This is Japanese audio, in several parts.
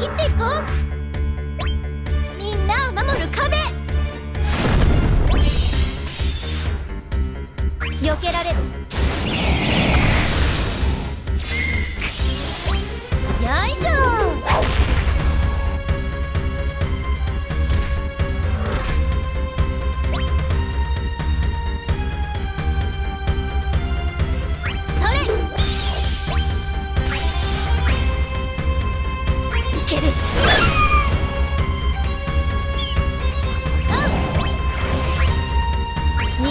切っていこう。みんなを守る壁。避けられる。よいしょ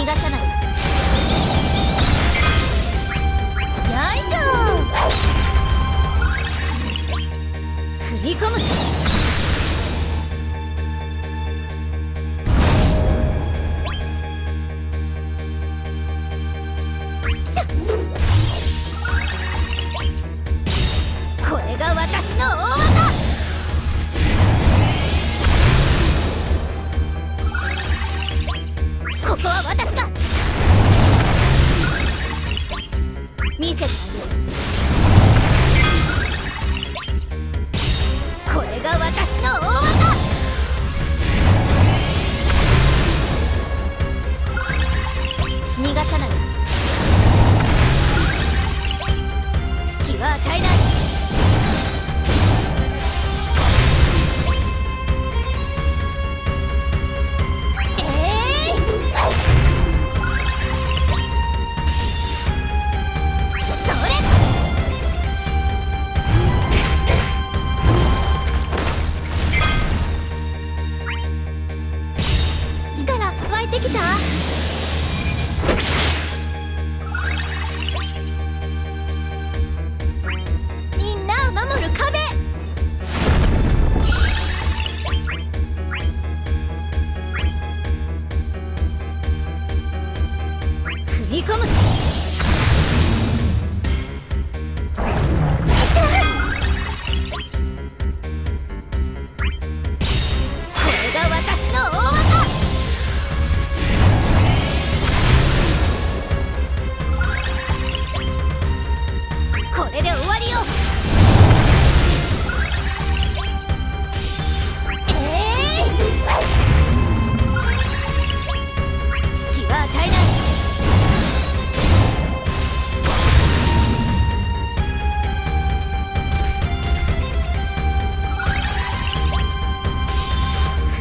逃がさない。よいしょ振り込む。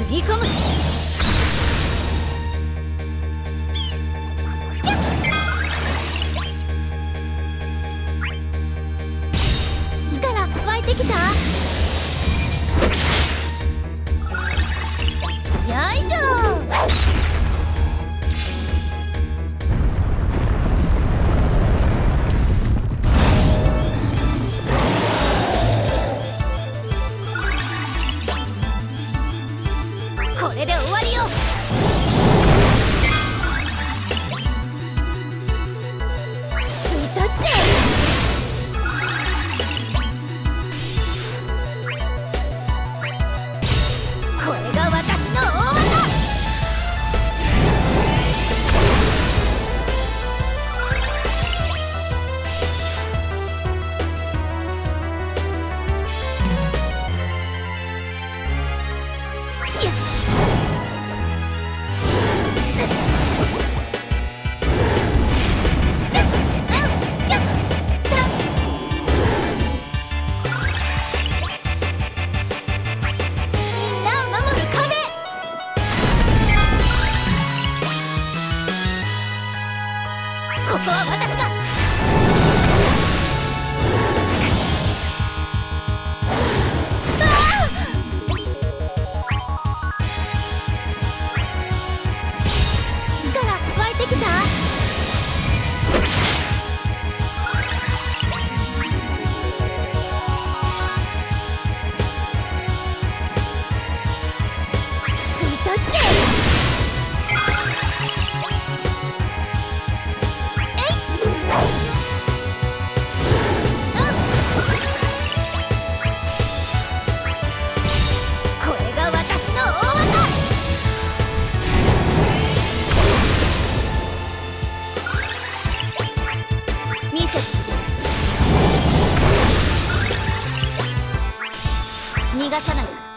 ぎ込む逃がさない。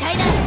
値だ。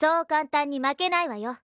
そう簡単に負けないわよ。